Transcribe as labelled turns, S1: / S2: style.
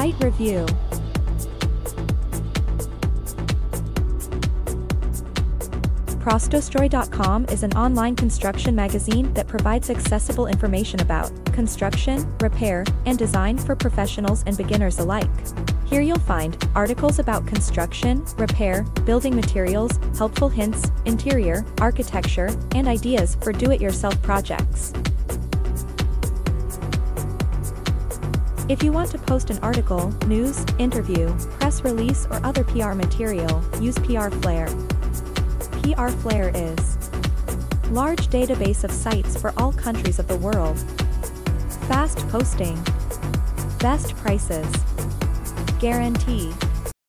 S1: Site Review Prostostroy.com is an online construction magazine that provides accessible information about construction, repair, and design for professionals and beginners alike. Here you'll find articles about construction, repair, building materials, helpful hints, interior, architecture, and ideas for do-it-yourself projects. If you want to post an article, news, interview, press release or other PR material, use PR Flare. PR Flare is large database of sites for all countries of the world. Fast posting. Best prices. Guarantee.